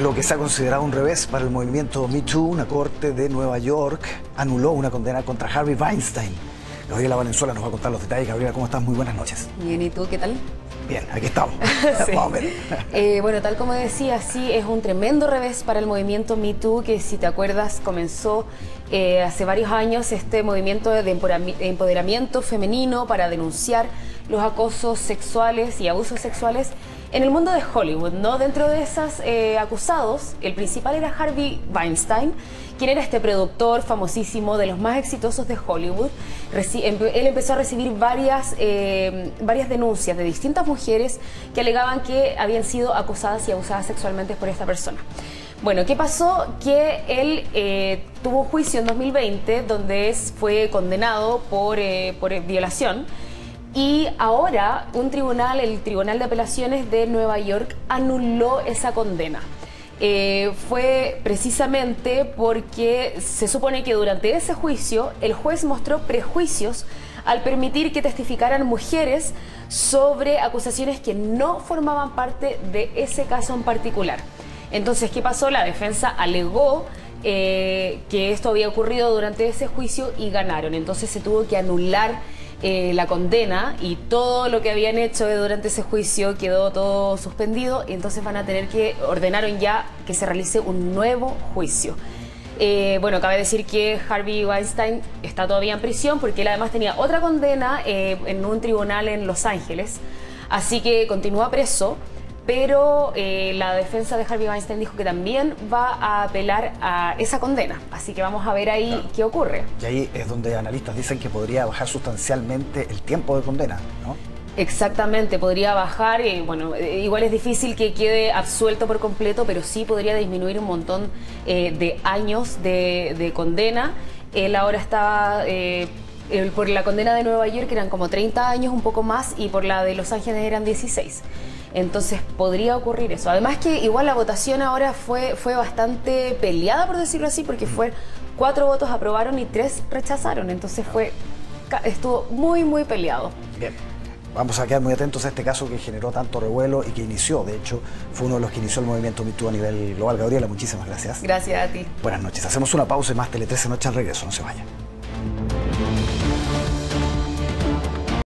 lo que se ha considerado un revés para el movimiento Me Too, una corte de Nueva York anuló una condena contra Harvey Weinstein. Gabriela Valenzuela nos va a contar los detalles. Gabriela, ¿cómo estás? Muy buenas noches. Bien, ¿y tú qué tal? Bien, aquí estamos. Sí. Eh, bueno, tal como decía, sí, es un tremendo revés para el movimiento Me Too, que si te acuerdas comenzó eh, hace varios años este movimiento de empoderamiento femenino para denunciar los acosos sexuales y abusos sexuales en el mundo de Hollywood, ¿no? Dentro de esos acusados, el principal era Harvey Weinstein, quien era este productor famosísimo de los más exitosos de Hollywood. Empe- él empezó a recibir varias, eh, varias denuncias de distintas mujeres que alegaban que habían sido acosadas y abusadas sexualmente por esta persona. Bueno, ¿qué pasó? Que él eh, tuvo juicio en 2020 donde fue condenado por, eh, por violación. Y ahora un tribunal, el Tribunal de Apelaciones de Nueva York, anuló esa condena. Eh, fue precisamente porque se supone que durante ese juicio el juez mostró prejuicios al permitir que testificaran mujeres sobre acusaciones que no formaban parte de ese caso en particular. Entonces, ¿qué pasó? La defensa alegó eh, que esto había ocurrido durante ese juicio y ganaron. Entonces se tuvo que anular eh, la condena y todo lo que habían hecho durante ese juicio quedó todo suspendido y entonces van a tener que, ordenaron ya que se realice un nuevo juicio. Eh, bueno, cabe decir que Harvey Weinstein está todavía en prisión porque él además tenía otra condena eh, en un tribunal en Los Ángeles, así que continúa preso. Pero eh, la defensa de Harvey Weinstein dijo que también va a apelar a esa condena. Así que vamos a ver ahí qué ocurre. Y ahí es donde analistas dicen que podría bajar sustancialmente el tiempo de condena, ¿no? Exactamente, podría bajar, eh, bueno, eh, igual es difícil que quede absuelto por completo, pero sí podría disminuir un montón eh, de años de, de condena. Él ahora el- por la condena de Nueva York eran como 30 años, un poco más, y por la de Los Ángeles eran 16. Entonces podría ocurrir eso. Además que igual la votación ahora fue, fue bastante peleada, por decirlo así, porque fue cuatro votos aprobaron y tres rechazaron. Entonces fue, estuvo muy, muy peleado. Bien. Vamos a quedar muy atentos a este caso que generó tanto revuelo y que inició, de hecho, fue uno de los que inició el movimiento Me Too a nivel global. Gabriela, muchísimas gracias. Gracias a ti. Buenas noches. Hacemos una pausa y más Tele 13 Noche al regreso. No se vayan.